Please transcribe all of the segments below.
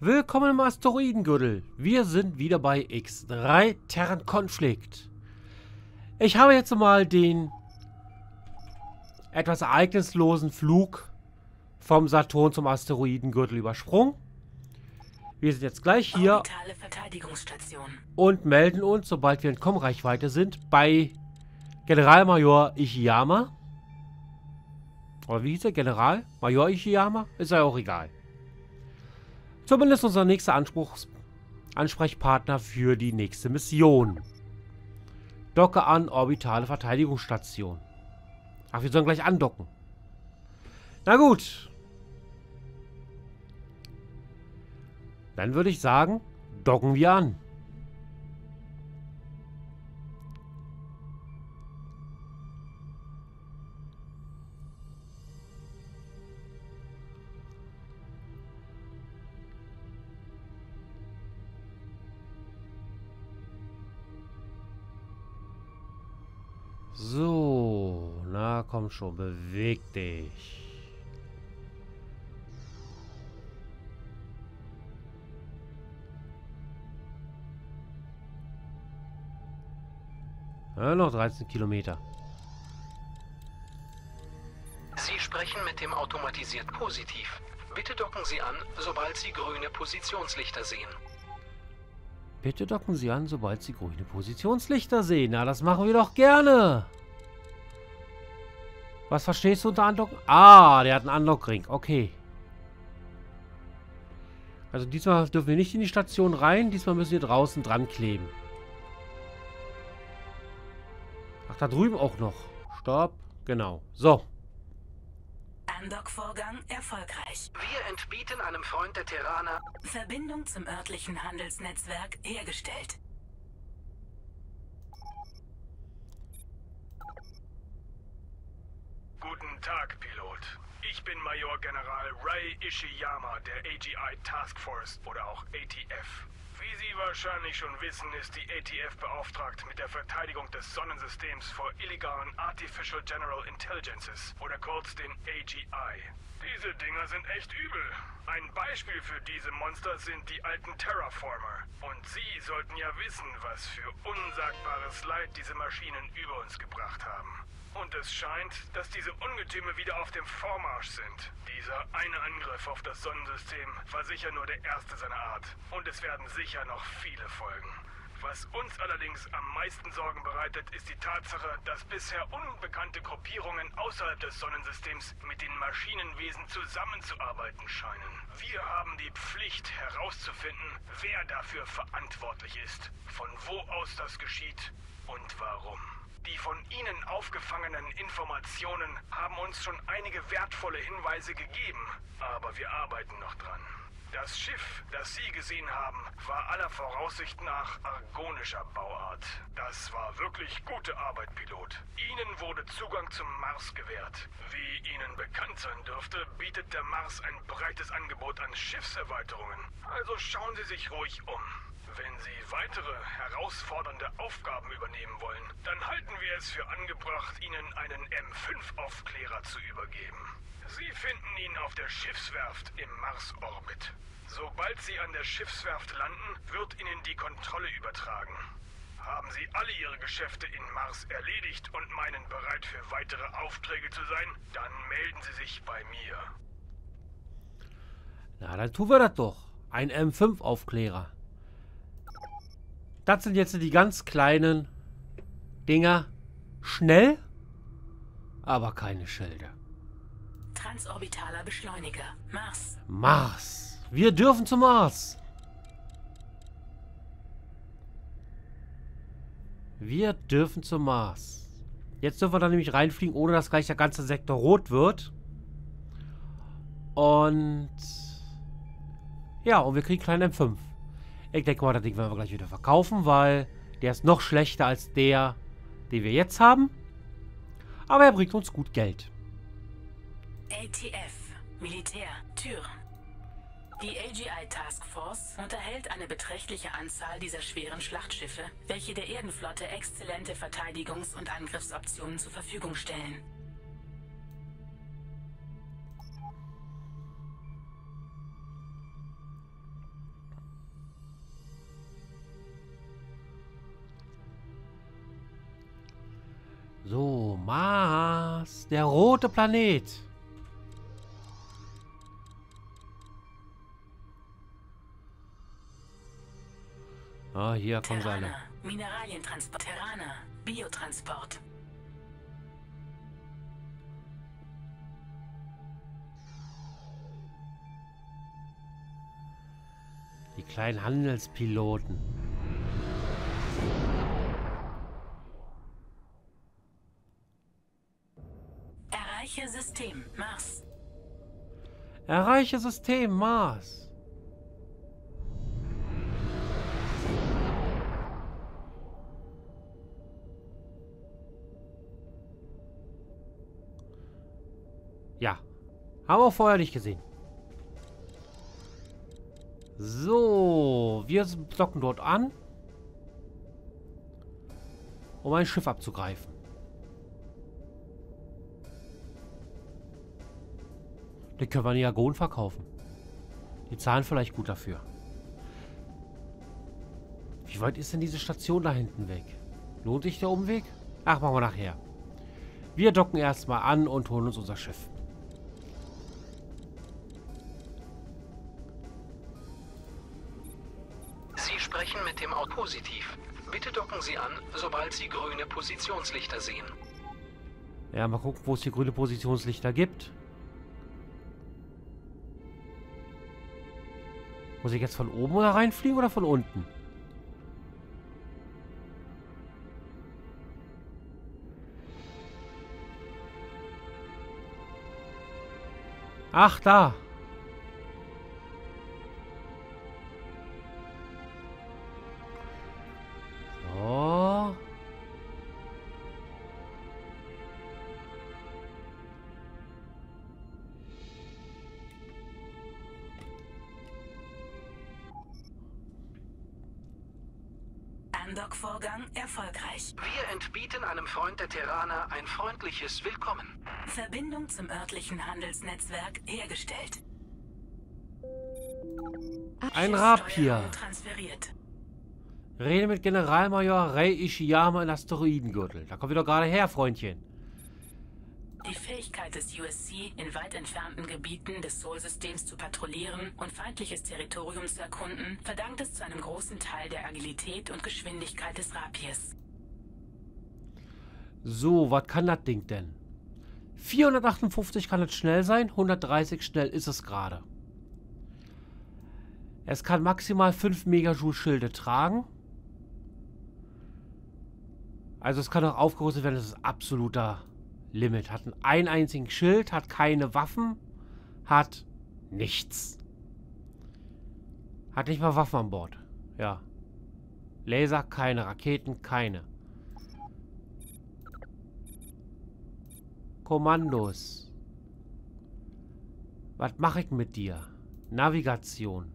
Willkommen im Asteroidengürtel. Wir sind wieder bei X3 Terran Konflikt. Ich habe jetzt mal den etwas ereignislosen Flug vom Saturn zum Asteroidengürtel übersprungen. Wir sind jetzt gleich hier und melden uns, sobald wir in Kommreichweite sind, bei Generalmajor Ichiyama. Oder wie hieß er? General? Major Ichiyama? Ist ja auch egal. Zumindest unser nächster Anspruchs Ansprechpartner für die nächste Mission. Docke an orbitale Verteidigungsstation. Ach, wir sollen gleich andocken. Na gut. Dann würde ich sagen, docken wir an. Komm schon, beweg dich. Ja, noch 13 Kilometer. Sie sprechen mit dem automatisiert positiv. Bitte docken Sie an, sobald Sie grüne Positionslichter sehen. Bitte docken Sie an, sobald Sie grüne Positionslichter sehen. Na, das machen wir doch gerne. Was verstehst du unter Andocken? Ah, der hat einen Unlockring. Okay. Also diesmal dürfen wir nicht in die Station rein. Diesmal müssen wir draußen dran kleben. Ach, da drüben auch noch. Stopp. Genau. So. Undock-Vorgang erfolgreich. Wir entbieten einem Freund der Terraner Verbindung zum örtlichen Handelsnetzwerk hergestellt. Guten Tag, Pilot. Ich bin Major General Ray Ishiyama der AGI Task Force oder auch ATF. Wie Sie wahrscheinlich schon wissen, ist die ATF beauftragt mit der Verteidigung des Sonnensystems vor illegalen Artificial General Intelligences oder kurz den AGI. Diese Dinger sind echt übel. Ein Beispiel für diese Monster sind die alten Terraformer. Und Sie sollten ja wissen, was für unsagbares Leid diese Maschinen über uns gebracht haben. Und es scheint, dass diese Ungetüme wieder auf dem Vormarsch sind. Dieser eine Angriff auf das Sonnensystem war sicher nur der erste seiner Art. Und es werden sicher noch viele folgen. Was uns allerdings am meisten Sorgen bereitet, ist die Tatsache, dass bisher unbekannte Gruppierungen außerhalb des Sonnensystems mit den Maschinenwesen zusammenzuarbeiten scheinen. Wir haben die Pflicht herauszufinden, wer dafür verantwortlich ist, von wo aus das geschieht und warum. Die von Ihnen aufgefangenen Informationen haben uns schon einige wertvolle Hinweise gegeben, aber wir arbeiten noch dran. Das Schiff, das Sie gesehen haben, war aller Voraussicht nach argonischer Bauart. Das war wirklich gute Arbeit, Pilot. Ihnen wurde Zugang zum Mars gewährt. Wie Ihnen bekannt sein dürfte, bietet der Mars ein breites Angebot an Schiffserweiterungen. Also schauen Sie sich ruhig um. Wenn Sie weitere herausfordernde Aufgaben übernehmen wollen, dann halten wir es für angebracht, Ihnen einen M5-Aufklärer zu übergeben. Sie finden ihn auf der Schiffswerft im Mars-Orbit. Sobald Sie an der Schiffswerft landen, wird Ihnen die Kontrolle übertragen. Haben Sie alle Ihre Geschäfte in Mars erledigt und meinen bereit für weitere Aufträge zu sein, dann melden Sie sich bei mir. Na, dann tun wir das doch. Ein M5-Aufklärer. Das sind jetzt die ganz kleinen Dinger. Schnell, aber keine Schilder. Transorbitaler Beschleuniger. Mars. Mars. Wir dürfen zum Mars. Wir dürfen zum Mars. Jetzt dürfen wir da nämlich reinfliegen, ohne dass gleich der ganze Sektor rot wird. Und... Ja, und wir kriegen kleinen M5. Ich denke mal, das Ding werden wir gleich wieder verkaufen, weil der ist noch schlechter als der, den wir jetzt haben. Aber er bringt uns gut Geld. ATF, Militär, Türen. Die AGI Task Force unterhält eine beträchtliche Anzahl dieser schweren Schlachtschiffe, welche der Erdenflotte exzellente Verteidigungs- und Angriffsoptionen zur Verfügung stellen. Mars, der rote Planet. Ah, hier kommen sie alle. Mineralientransport, Terraner, Biotransport. Die kleinen Handelspiloten. Erreiche System, Mars. Erreiche System Mars. Ja. Haben wir vorher nicht gesehen. So, wir docken dort an, um ein Schiff abzugreifen. Den können wir an Jagon verkaufen. Die zahlen vielleicht gut dafür. Wie weit ist denn diese Station da hinten weg? Lohnt sich der Umweg? Ach, machen wir nachher. Wir docken erstmal an und holen uns unser Schiff. Sie sprechen mit dem Auto positiv. Bitte docken Sie an, sobald Sie grüne Positionslichter sehen. Ja, mal gucken, wo es hier grüne Positionslichter gibt. Muss ich jetzt von oben oder reinfliegen oder von unten? Ach, da. Andock-Vorgang erfolgreich. Wir entbieten einem Freund der Terraner ein freundliches Willkommen. Verbindung zum örtlichen Handelsnetzwerk hergestellt. Ein Rapier. Rede mit Generalmajor Rei Ishiyama in Asteroidengürtel. Da kommen wir doch gerade her, Freundchen. Des USC, in weit entfernten Gebieten des Sol-Systems zu patrouillieren und feindliches Territorium zu erkunden, verdankt es zu einem großen Teil der Agilität und Geschwindigkeit des Rapiers. So, was kann das Ding denn? 458 kann es schnell sein, 130 schnell ist es gerade. Es kann maximal 5 Megajoule Schilde tragen. Also es kann auch aufgerüstet werden, das ist absoluter Limit. Hat einen einzigen Schild, hat keine Waffen, hat nichts. Hat nicht mal Waffen an Bord. Ja. Laser, keine. Raketen, keine. Kommandos. Was mache ich mit dir? Navigation.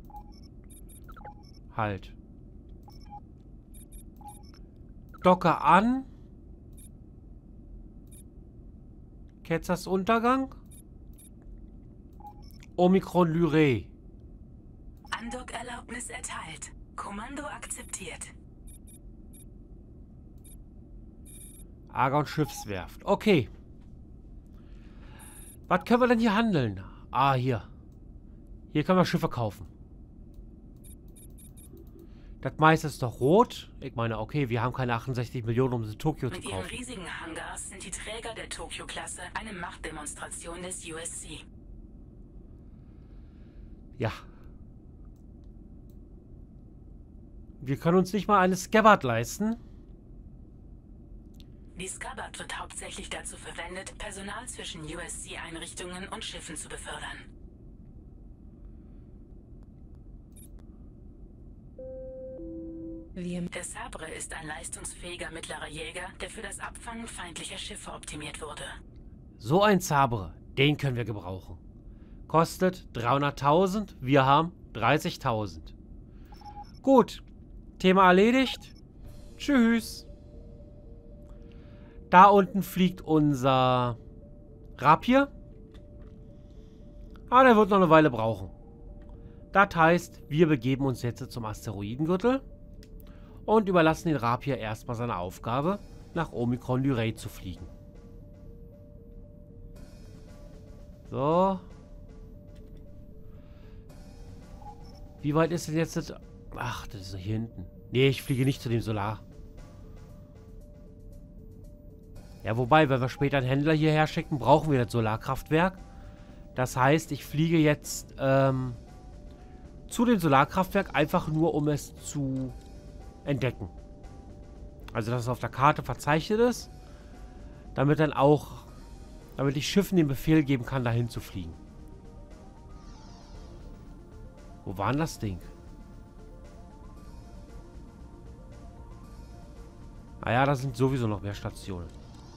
Halt. Docker an. Ketzers Untergang. Omikron Lyrae. Andock-Erlaubnis erteilt. Kommando akzeptiert. Argon Schiffswerft. Okay. Was können wir denn hier handeln? Ah, hier. Hier können wir Schiffe kaufen. Das meiste ist doch rot. Ich meine, okay, wir haben keine 68 Millionen, um sie Tokio zu Mit ihren kaufen. riesigen Hangars sind die Träger der Tokyo-Klasse eine Machtdemonstration des USC. Ja. Wir können uns nicht mal eine Scabbard leisten. Die Scabbard wird hauptsächlich dazu verwendet, Personal zwischen USC-Einrichtungen und Schiffen zu befördern. Wir Der Sabre ist ein leistungsfähiger mittlerer Jäger, der für das Abfangen feindlicher Schiffe optimiert wurde. So ein Sabre, den können wir gebrauchen. Kostet 300.000, wir haben 30.000. Gut, Thema erledigt. Tschüss. Da unten fliegt unser Rapier. Aber der wird noch eine Weile brauchen. Das heißt, wir begeben uns jetzt zum Asteroidengürtel und überlassen den Rapier erstmal seine Aufgabe, nach Omikron Lyrae zu fliegen. So. Wie weit ist denn jetzt das... Ach, das ist hier hinten. Nee, ich fliege nicht zu dem Solar. Ja, wobei, wenn wir später einen Händler hierher schicken, brauchen wir das Solarkraftwerk. Das heißt, ich fliege jetzt ähm, zu dem Solarkraftwerk, einfach nur, um es zu entdecken. Also, dass es auf der Karte verzeichnet ist, damit dann auch, damit ich Schiffen den Befehl geben kann, dahin zu fliegen. Wo war denn das Ding? Ah ja, da sind sowieso noch mehr Stationen.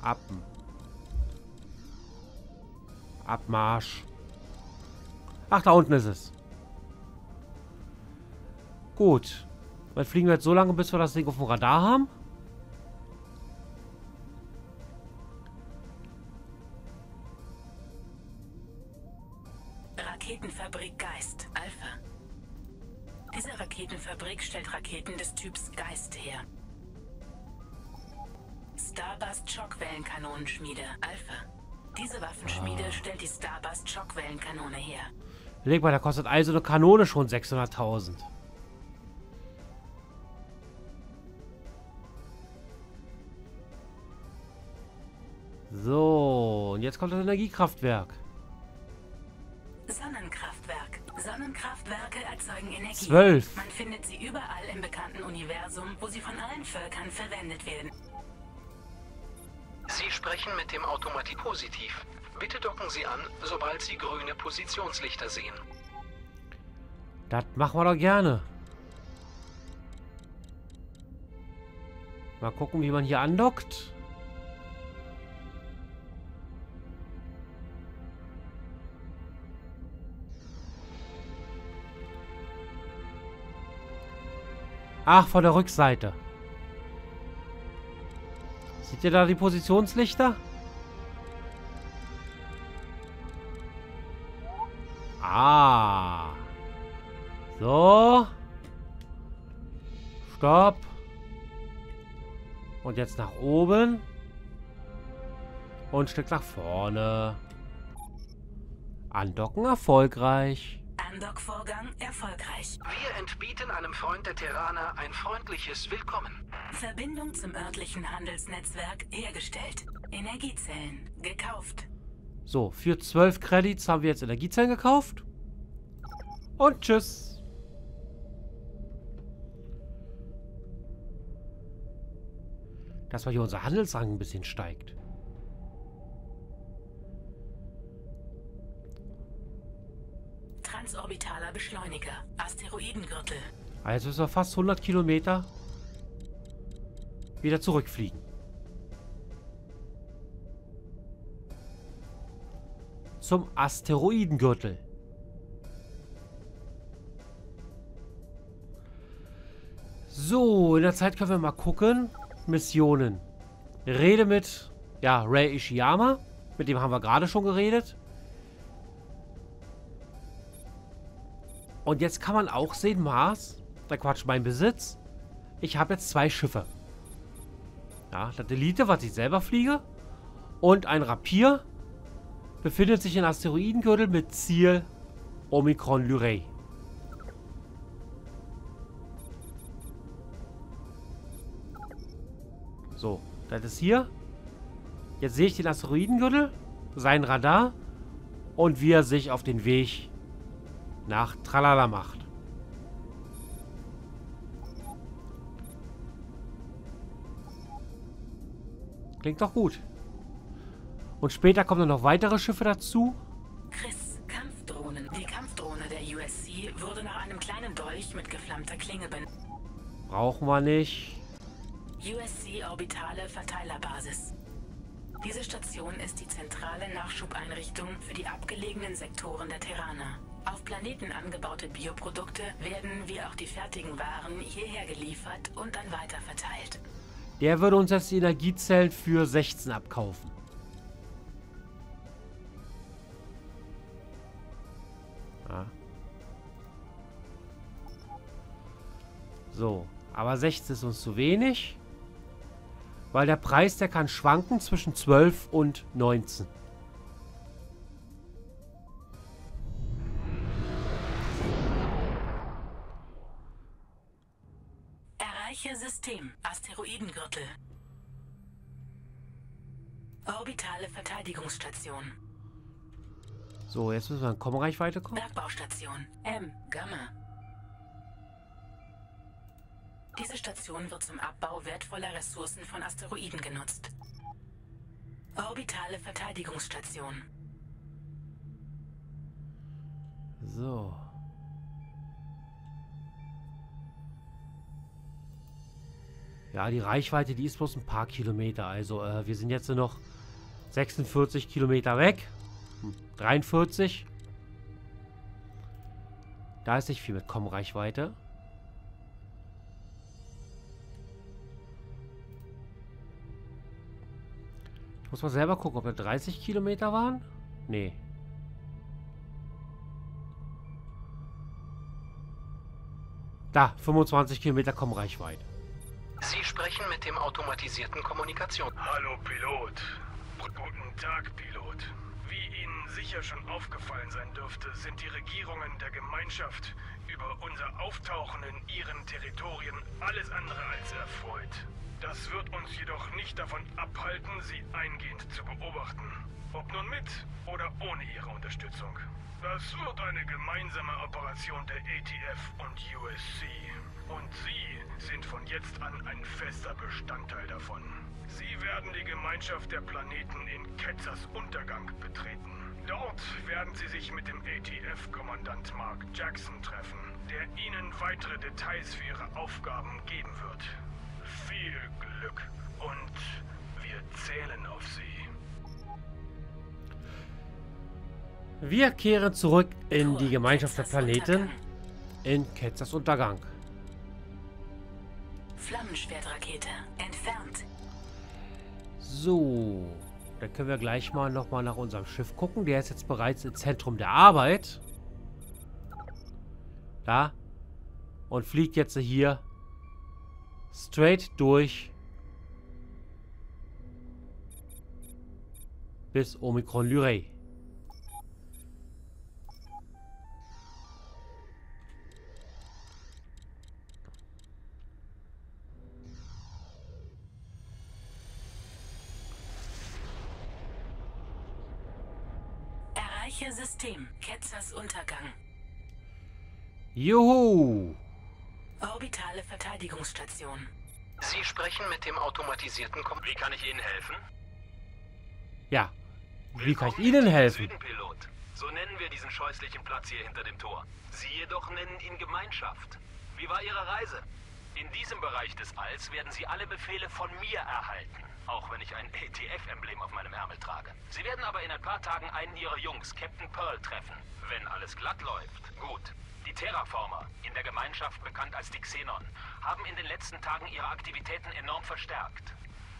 Appen. Abmarsch. Ach, da unten ist es. Gut. Dann fliegen wir jetzt so lange, bis wir das Ding auf dem Radar haben. Raketenfabrik Geist, Alpha. Diese Raketenfabrik stellt Raketen des Typs Geist her. Starbust Schockwellenkanonenschmiede, Alpha. Diese Waffenschmiede ah. stellt die Starbust Schockwellenkanone her. Leg mal, da kostet also eine Kanone schon 600.000. So, und jetzt kommt das Energiekraftwerk. Sonnenkraftwerk. Sonnenkraftwerke erzeugen Energie. Zwölf. Man findet sie überall im bekannten Universum, wo sie von allen Völkern verwendet werden. Sie sprechen mit dem Automati positiv. Bitte docken Sie an, sobald Sie grüne Positionslichter sehen. Das machen wir doch gerne. Mal gucken, wie man hier andockt. Ach, von der Rückseite. Seht ihr da die Positionslichter? Ah. So. Stopp. Und jetzt nach oben. Und ein Stück nach vorne. Andocken erfolgreich. Andock-Vorgang erfolgreich. Wir entbieten einem Freund der Terraner ein freundliches Willkommen. Verbindung zum örtlichen Handelsnetzwerk hergestellt. Energiezellen gekauft. So, für 12 Credits haben wir jetzt Energiezellen gekauft. Und tschüss. Dass mal hier unser Handelsrang ein bisschen steigt. Transorbitaler Beschleuniger. Asteroidengürtel. Also ist er fast 100 Kilometer wieder zurückfliegen. Zum Asteroidengürtel. So, in der Zeit können wir mal gucken. Missionen. Rede mit, ja, Ray Ishiyama. Mit dem haben wir gerade schon geredet. Und jetzt kann man auch sehen, Mars, da Quatsch, mein Besitz. Ich habe jetzt zwei Schiffe. Ja, das Elite, was ich selber fliege. Und ein Rapier befindet sich in Asteroidengürtel mit Ziel Omikron Lyrae. So, das ist hier. Jetzt sehe ich den Asteroidengürtel, sein Radar und wie er sich auf den Weg nach Tralala macht. Klingt doch gut. Und später kommen noch weitere Schiffe dazu. Chris, Kampfdrohnen. Die Kampfdrohne der USC wurde nach einem kleinen Dolch mit geflammter Klinge benannt. Brauchen wir nicht. USC Orbitale Verteilerbasis. Diese Station ist die zentrale Nachschubeinrichtung für die abgelegenen Sektoren der Terraner. Auf Planeten angebaute Bioprodukte werden wie auch die fertigen Waren hierher geliefert und dann weiterverteilt. Der würde uns jetzt die Energiezellen für 16 abkaufen. Ja. So, aber 16 ist uns zu wenig. Weil der Preis, der kann schwanken zwischen 12 und 19. Orbitale Verteidigungsstation. So, jetzt müssen wir in Kommreichweite kommen. Bergbaustation. M. Gamma. Diese Station wird zum Abbau wertvoller Ressourcen von Asteroiden genutzt. Orbitale Verteidigungsstation. So. Ja, die Reichweite, die ist bloß ein paar Kilometer. Also, äh, wir sind jetzt noch 46 Kilometer weg. 43. Da ist nicht viel mit Kommreichweite. Ich muss mal selber gucken, ob wir 30 Kilometer waren. Nee. Da, 25 Kilometer Kommreichweite. Sie sprechen mit dem automatisierten Kommunikation. Hallo Pilot. Guten Tag, Pilot. Wie Ihnen sicher schon aufgefallen sein dürfte, sind die Regierungen der Gemeinschaft über unser Auftauchen in ihren Territorien alles andere als erfreut. Das wird uns jedoch nicht davon abhalten, sie eingehend zu beobachten. Ob nun mit oder ohne ihre Unterstützung. Das wird eine gemeinsame Operation der ATF und USC. Und Sie sind von jetzt an ein fester Bestandteil davon. Sie werden die Gemeinschaft der Planeten in Ketzers Untergang betreten. Dort werden Sie sich mit dem ATF-Kommandant Mark Jackson treffen, der Ihnen weitere Details für Ihre Aufgaben geben wird. Viel Glück und wir zählen auf Sie. Wir kehren zurück in die Gemeinschaft der Planeten in Ketzers Untergang. Flammenschwertrakete entfernt. So, dann können wir gleich mal nochmal nach unserem Schiff gucken. Der ist jetzt bereits im Zentrum der Arbeit. Da. Und fliegt jetzt hier straight durch bis Omikron Lyrae. Erreiche System. Ketzers Untergang. Juhu! Orbitale Verteidigungsstation. Sie sprechen mit dem automatisierten Kom Wie kann ich Ihnen helfen? Ja. Wie kann ich Ihnen helfen? Süden, Pilot. So nennen wir diesen scheußlichen Platz hier hinter dem Tor. Sie jedoch nennen ihn Gemeinschaft. Wie war Ihre Reise? In diesem Bereich des Alls werden Sie alle Befehle von mir erhalten. Auch wenn ich ein ATF-Emblem auf meinem Ärmel trage. Sie werden aber in ein paar Tagen einen Ihrer Jungs, Captain Pearl, treffen. Wenn alles glatt läuft. Gut. Die Terraformer, in der Gemeinschaft bekannt als die Xenon, haben in den letzten Tagen ihre Aktivitäten enorm verstärkt.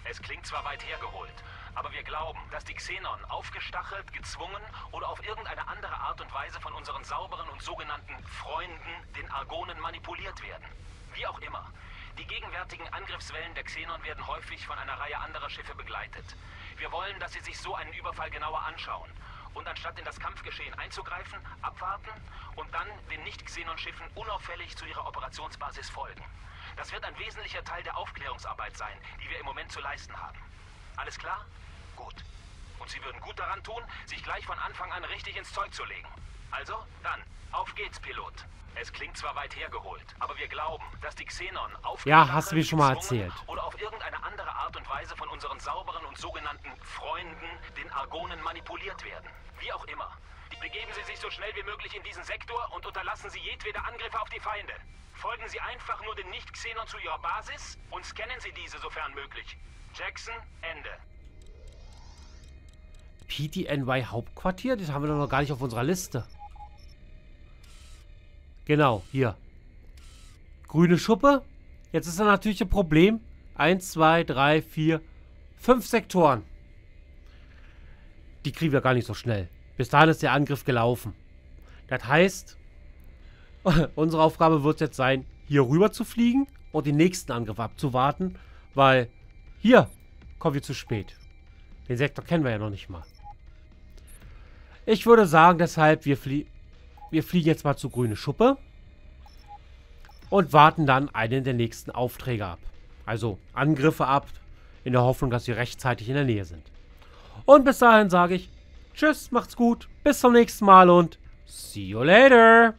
Es klingt zwar weit hergeholt, aber wir glauben, dass die Xenon aufgestachelt, gezwungen oder auf irgendeine andere Art und Weise von unseren sauberen und sogenannten Freunden, den Argonen, manipuliert werden. Wie auch immer. Die gegenwärtigen Angriffswellen der Xenon werden häufig von einer Reihe anderer Schiffe begleitet. Wir wollen, dass Sie sich so einen Überfall genauer anschauen. Und anstatt in das Kampfgeschehen einzugreifen, abwarten und dann den Nicht-Xenon-Schiffen unauffällig zu ihrer Operationsbasis folgen. Das wird ein wesentlicher Teil der Aufklärungsarbeit sein, die wir im Moment zu leisten haben. Alles klar? Gut. Und Sie würden gut daran tun, sich gleich von Anfang an richtig ins Zeug zu legen. Also, dann, auf geht's, Pilot. Es klingt zwar weit hergeholt, aber wir glauben, dass die Xenon Ja, hast du mir schon mal erzählt. Oder auf irgendeine andere Art und Weise von unseren sauberen und sogenannten Freunden, den Argonen, manipuliert werden. Wie auch immer. Begeben Sie sich so schnell wie möglich in diesen Sektor und unterlassen Sie jedwede Angriffe auf die Feinde. Folgen Sie einfach nur den Nicht-Xenon zu Ihrer Basis und scannen Sie diese, sofern möglich. Jackson, Ende. PTNY Hauptquartier? Das haben wir doch noch gar nicht auf unserer Liste. Genau, hier. Grüne Schuppe. Jetzt ist da natürlich ein Problem. Eins, zwei, drei, vier, fünf Sektoren. Die kriegen wir gar nicht so schnell. Bis dahin ist der Angriff gelaufen. Das heißt, unsere Aufgabe wird jetzt sein, hier rüber zu fliegen und den nächsten Angriff abzuwarten, weil hier kommen wir zu spät. Den Sektor kennen wir ja noch nicht mal. Ich würde sagen, deshalb, wir, flie wir fliegen jetzt mal zu Grüne Schuppe. und warten dann einen der nächsten Aufträge ab. Also Angriffe ab, in der Hoffnung, dass sie rechtzeitig in der Nähe sind. Und bis dahin sage ich, tschüss, macht's gut, bis zum nächsten Mal und see you later.